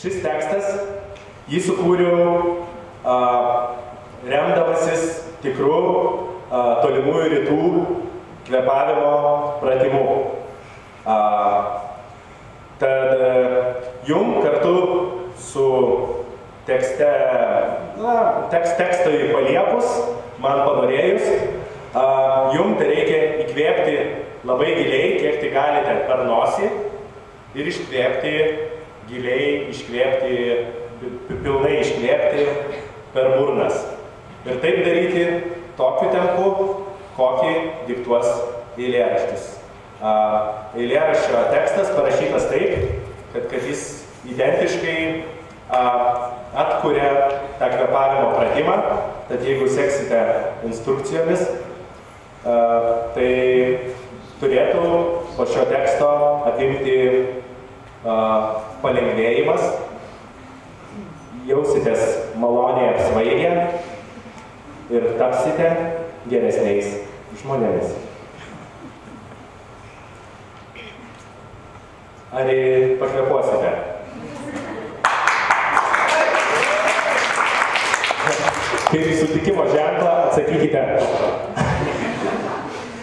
Šis tekstas jį sukūriau a, remdamasis tikrų a, tolimųjų rytų kvepavimo pratimų. A, tad jum kartu su tekste, na, tekst, tekstui paliepus, man panorėjus, a, jum tai reikia įkvėpti labai giliai, kiek tai galite per nosį ir iškvėpti giliai, iškvėpti, pilnai iškvėpti per burnas. Ir taip daryti tokiu tempu, kokį diktuos eilėraštis. Eilėraščio tekstas parašytas taip, kad, kad jis identiškai a, atkuria tą kvepavimo pratimą, tad jeigu seksite instrukcijomis, a, tai turėtų po šio teksto apimti a, palengvėjimas, jausitės maloniai apsvaigę ir tapsite geresniais žmonėmis. Ar pakvepuosite? Kaip į sutikimo ženklą atsakykite.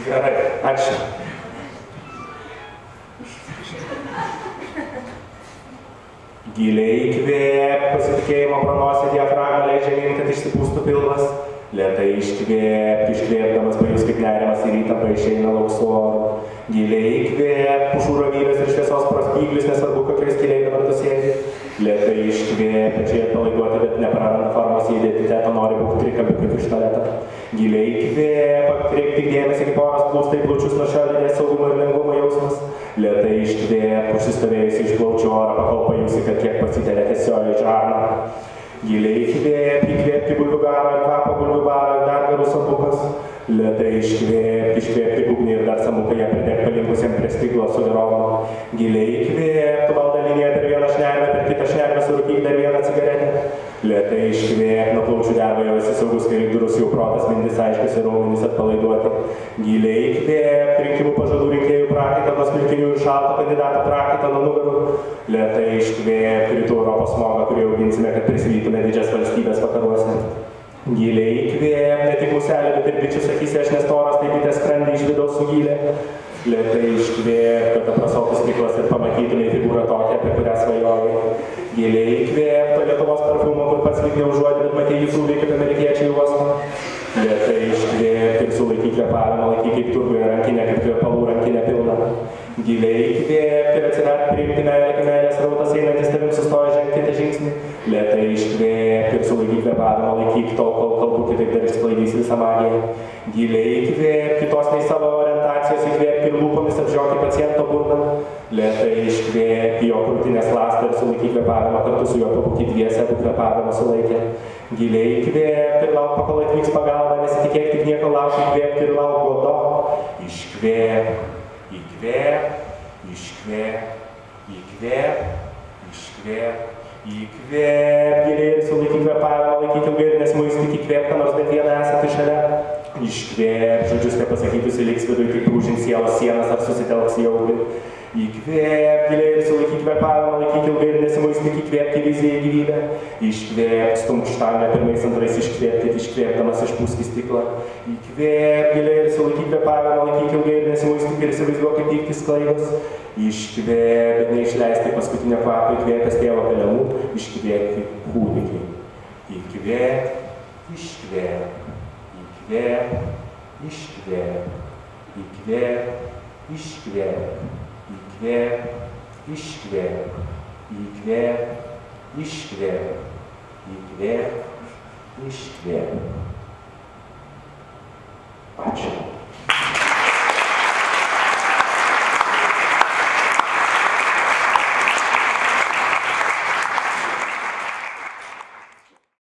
Gerai, ačiū. Giliai įkvėp, pasitikėjimo pronosė diafragmą leidžia žemyn, kad išsipūstų pilvas. Lietai iškvėp, iškvėpdamas pajus, kaip nerimas į rytą paaišeina lauksu oru. Giliai įkvėp, pušų ramybės ir šviesos praspyglis, nesvarbu, kokiais keliai dabar tu sėdi. Lietai iškvėp, čia atpalaiduoti, bet nepraranda formos identiteto, nori būti trikampiu kaip iš tualeto. Giliai įkvėp, atkreipk tik dėmesį, kaip oras plūsta į plaučius nuo didės saugumo ir lengvumo jausmas. Lietai iškvėp, užsistovėjusi iš plaučių orą, pakol pajusi, kad kiek pasitelė tiesioji žarną. Giliai įkvėp, įkvėpti bulvių garą, kvapą bulvių barą, dar garus samukas. Lietai iškvėp, iškvėpti būgnį ir dar samuką ją pridėk palinkusiem prie stiklo su virovom. Giliai įkvėp, tu valdą liniją per vieną šnervę, per kitą šnervę surūkyk dar vieną cigaretę. Lietai iškvėp, nuo plaučių derva jau esi saugus, kai durus jau protas, mintis aiškus ir raumenys atpalaiduoti. Giliai įkvėp, rinkimų pažadų rinkėjų prakaitą, nuo smilkinių ir šalto kandidato prakaitą nuo nugarų. Lietai iškvėp, rytų Europos smogą, kurį auginsime, kad prisivytume didžias valstybės vakaruose. Giliai bičių sakysi, aš nestoras, taip bitė skrandį iš vidaus su gilė. Lietai iškvėp, kad aprasotus stiklas ir pamatytumai figūrą tokią, apie kurią svajojai. Giliai įkvėp, to Lietuvos parfumą, kur pats lyg neužuodė, bet matė jį sūvį kaip amerikiečiai uosmą. Lietai iškvėp ir sulaikyk kvepavimą, laikyk kaip turguje rankinę, kaip kvepalų rankinę pilną. Giliai įkvėp ir atsiverk priimti meilę, kai meilės rautas einantis tavim sustoja žengti tą žingsnį. Lietai iškvėp ir sulaikyk kvepavimą, laikyk tol, kol kalbu kitaip dar išsklaidys visą magiją. Giliai įkvėp kitos nei savo orientacijos, įkvėp ir lūpomis apžiokį paciento burną. Lietai iškvėp jo krūtinės lastą ir sulaikyk kvepavimą, kartu su juo pabūkit dviese, abu kvepavimą sulaikė. Giliai įkvėp ir lauk, kol atvyks pagalba, nesitikėk tik nieko lauk, įkvėp ir lauk godo. Iškvėp. Įkvėp, iškvėp, įkvėp, iškvėp, įkvėp, giliai ir sulaikyk kvepavimą, laikyk ilgai ir nesmuistyk, įkvėp, ką nors bet vieną esate šalia. Iškvėp, žodžius nepasakytus liks viduj, kaip užins sielos sienas ar susitelks jaudį. Įkvėp, giliai ir sulaikyk kvepavimą, laikyk ilgai ir nesimuistyk, įkvėp į viziją gyvybę. Iškvėp, stumk štangą pirmais antrais iškvėpkit, iškvėpdamas išpūsk į stiklą. Įkvėp, giliai ir sulaikyk kvepavimą, laikyk ilgai ir nesimuistyk ir įsivaizduok, kaip pyktis klaidos. Iškvėp, neišleisti paskutinio kvapo, įkvėpęs tėvo pelenų, iškvėp kaip kūdikiai. Įkvėp, iškvėp, įkvėp, iškvėp, įkvėp, iškvėp, įkvėp, iškvėp, įkvėp, iškvėp, įkvėp, iškvėp. Ačiū.